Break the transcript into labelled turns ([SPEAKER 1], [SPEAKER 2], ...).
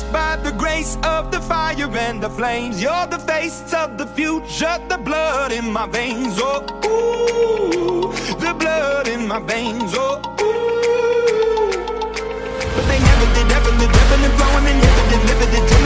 [SPEAKER 1] Last by the grace of the fire and the flames. You're the face of the future, the blood in my veins. Oh, ooh, the blood in my veins. Oh, ooh. But they never did, ever lived, ebbing and flowing, inhibited, limited, till it broke